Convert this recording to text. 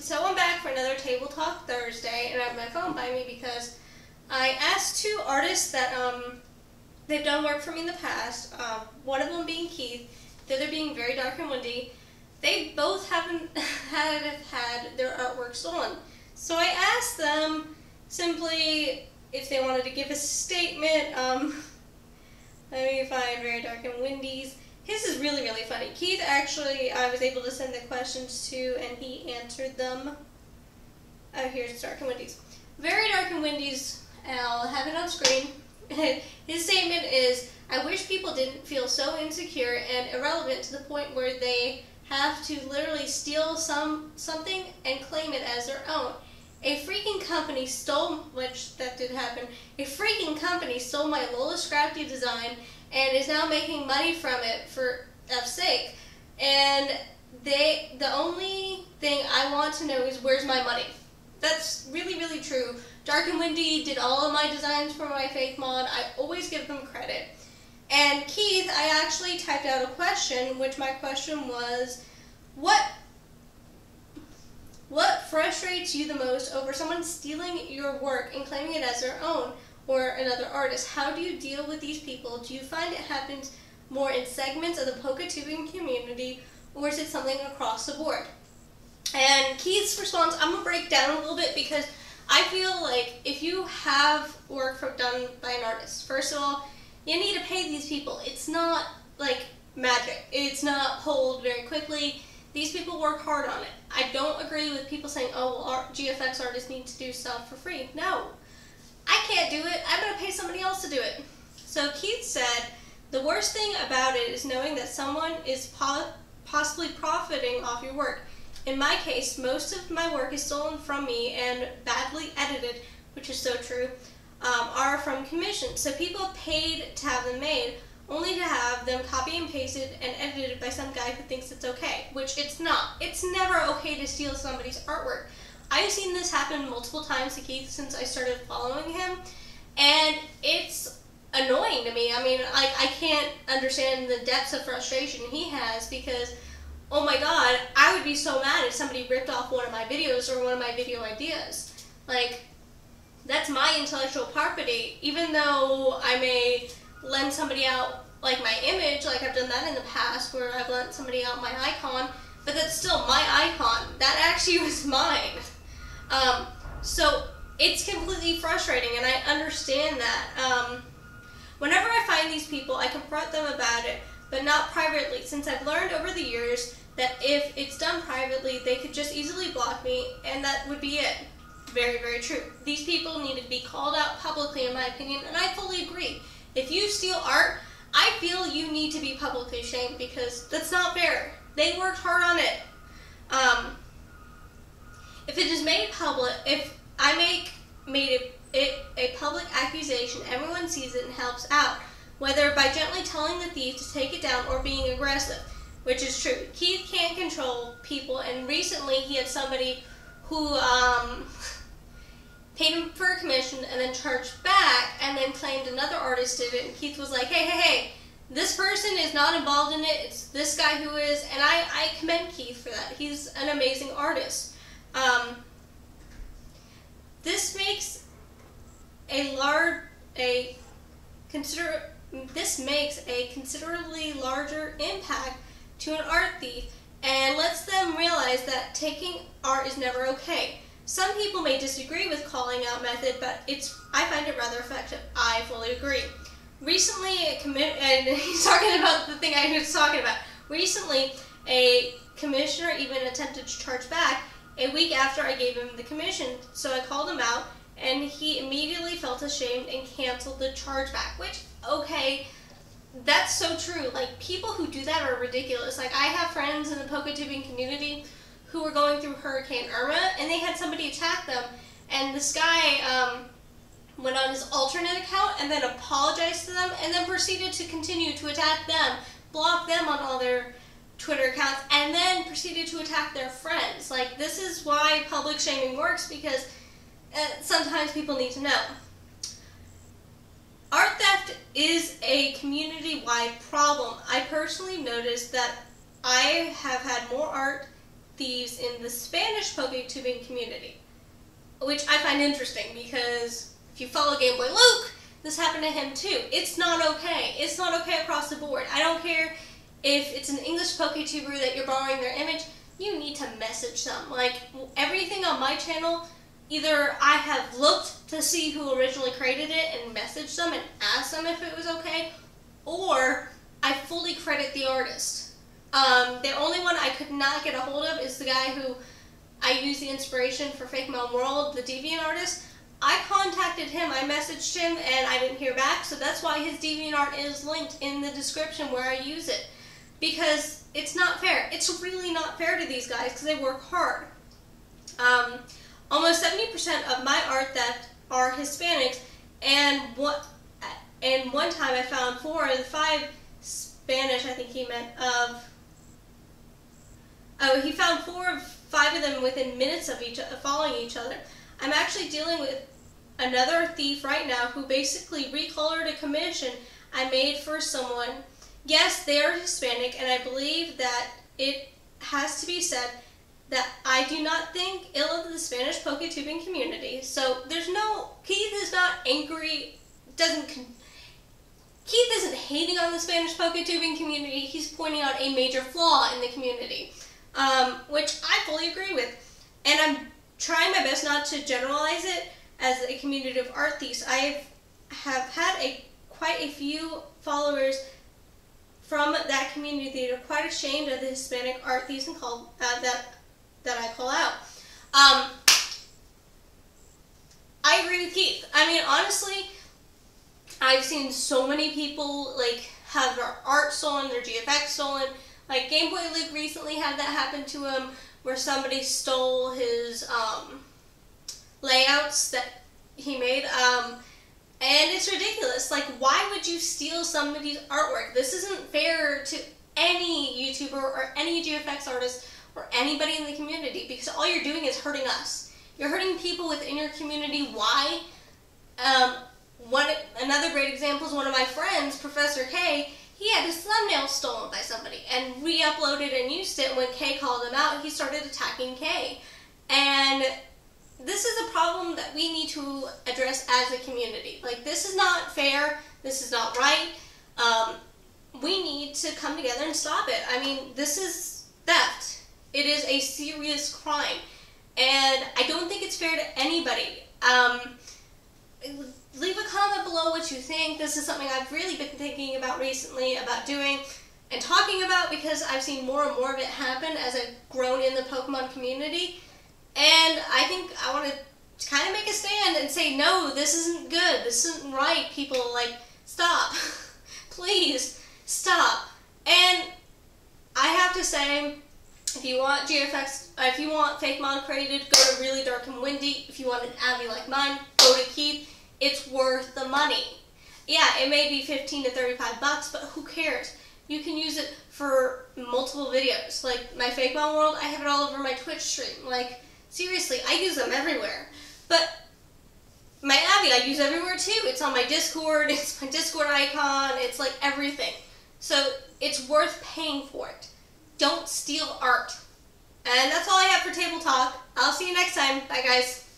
so I'm back for another Table Talk Thursday, and I have my phone by me because I asked two artists that um they've done work for me in the past. Um, one of them being Keith, the other being Very Dark and Windie. They both haven't had had their artwork stolen, so I asked them simply if they wanted to give a statement. Um, let me find Very Dark and Windie's. His is really, really funny. Keith actually, I was able to send the questions to, and he answered them. Oh, here's Dark and Windie's. Very Dark and Windie's, I'll have it on screen. His statement is, I wish people didn't feel so insecure and irrelevant to the point where they have to literally steal some something and claim it as their own. A freaking company stole, which that did happen, a freaking company stole my Lola Scrappy design and is now making money from it for F's sake. And they, the only thing I want to know is where's my money. That's really, really true. Dark and Windie did all of my designs for my fake mod. I always give them credit. And Keith, I actually typed out a question, which my question was, what what frustrates you the most over someone stealing your work and claiming it as their own? Or another artist. How do you deal with these people? Do you find it happens more in segments of the PokeTubing community, or is it something across the board? And Keith's response, I'm gonna break down a little bit because I feel like if you have work from, done by an artist, first of all, you need to pay these people. It's not like magic. It's not pulled very quickly. These people work hard on it. I don't agree with people saying, oh, well, GFX artists need to do stuff for free. No, I can't do it. I'm going to pay somebody else to do it. So Keith said, the worst thing about it is knowing that someone is po possibly profiting off your work. In my case, most of my work is stolen from me and badly edited, which is so true, um, are from commission. So people paid to have them made, only to have them copy and pasted and edited by some guy who thinks it's okay, which it's not. It's never okay to steal somebody's artwork. I've seen this happen multiple times to Keith since I started following him, and it's annoying to me. I mean, I, I can't understand the depths of frustration he has because, oh my god, I would be so mad if somebody ripped off one of my videos or one of my video ideas. Like, that's my intellectual property, even though I may lend somebody out like my image, like I've done that in the past where I've lent somebody out my icon, but that's still my icon. That actually was mine. Um, so it's completely frustrating, and I understand that. Um, whenever I find these people, I confront them about it, but not privately, since I've learned over the years that if it's done privately, they could just easily block me, and that would be it. Very, very true. These people need to be called out publicly, in my opinion, and I fully agree. If you steal art, I feel you need to be publicly shamed because that's not fair. They worked hard on it. Um, if it is made public, if I make made it, it a public accusation, everyone sees it and helps out, whether by gently telling the thief to take it down or being aggressive, which is true. Keith can't control people, and recently he had somebody who um, paid him for a commission and then charged back and then claimed another artist did it, and Keith was like, hey, hey, hey, this person is not involved in it, it's this guy who is, and I, I commend Keith for that. He's an amazing artist. Um, this makes a large a consider this makes a considerably larger impact to an art thief and lets them realize that taking art is never okay. Some people may disagree with calling out method, but it's I find it rather effective. I fully agree. Recently, a commit and he's talking about the thing I was talking about. Recently, a commissioner even attempted to charge back a week after I gave him the commission. So I called him out, and he immediately felt ashamed and canceled the chargeback, which, okay, that's so true. Like, people who do that are ridiculous. Like, I have friends in the PokeTubing community who were going through Hurricane Irma, and they had somebody attack them, and this guy um, went on his alternate account and then apologized to them, and then proceeded to continue to attack them, block them on all their Twitter accounts and then proceeded to attack their friends. Like, this is why public shaming works because uh, sometimes people need to know. Art theft is a community wide problem. I personally noticed that I have had more art thieves in the Spanish PokeTubing community, which I find interesting because if you follow Game Boy Luke, this happened to him too. It's not okay. It's not okay across the board. I don't care if it's an English PokeTuber that you're borrowing their image, you need to message them. Like everything on my channel, either I have looked to see who originally created it and messaged them and asked them if it was okay, or I fully credit the artist. Um, the only one I could not get a hold of is the guy who I used the inspiration for Fake Mom World, the Deviant artist. I contacted him, I messaged him, and I didn't hear back, so that's why his DeviantArt is linked in the description where I use it. Because it's not fair. It's really not fair to these guys because they work hard. Um, almost 70% of my art that are Hispanics, and what, and one time I found four of the five Spanish, I think he meant, of, oh, he found four of five of them within minutes of each following each other. I'm actually dealing with another thief right now who basically recolored a commission I made for someone. Yes, they are Hispanic, and I believe that it has to be said that I do not think ill of the Spanish PokeTubing community. So there's no Keith is not angry. Doesn't Keith isn't hating on the Spanish PokeTubing community. He's pointing out a major flaw in the community, um, which I fully agree with, and I'm trying my best not to generalize it as a community of art thieves. I have had a quite a few followers from that community that are quite ashamed of the Hispanic art thieves and call uh, that that I call out. Um, I agree with Keith. I mean, honestly, I've seen so many people like have their art stolen, their GFX stolen. Like Game Boy Luke recently had that happen to him where somebody stole his um, layouts that he made. Um, and it's ridiculous. Like, why would you steal somebody's artwork? This isn't fair to any YouTuber or any GFX artist or anybody in the community because all you're doing is hurting us. You're hurting people within your community. Why? Um, one another great example is one of my friends, Professor K he had his thumbnail stolen by somebody and re-uploaded and used it. When Kay called him out, he started attacking Kay. And this is a problem that we need to address as a community. Like, this is not fair. This is not right. Um, we need to come together and stop it. I mean, this is theft. It is a serious crime. And I don't think it's fair to anybody. Um, leave a comment below what you think. This is something I've really been thinking about recently about doing and talking about because I've seen more and more of it happen as I've grown in the Pokemon community. And I think I want to kind of make a stand and say, no, this isn't good. This isn't right. People, like, stop. Please, stop. And I have to say, if you want GFX, uh, if you want Fakemon created, go to Really Dark and Windie. If you want an Abby like mine, go to Keith it's worth the money. Yeah, it may be 15 to 35 bucks, but who cares? You can use it for multiple videos. Like my Fake Mom World, I have it all over my Twitch stream. Like, seriously, I use them everywhere. But my Abby, I use everywhere too. It's on my Discord, it's my Discord icon, it's like everything. So it's worth paying for it. Don't steal art. And that's all I have for Table Talk. I'll see you next time. Bye, guys.